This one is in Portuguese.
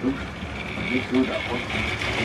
tudo. Fazer tudo, a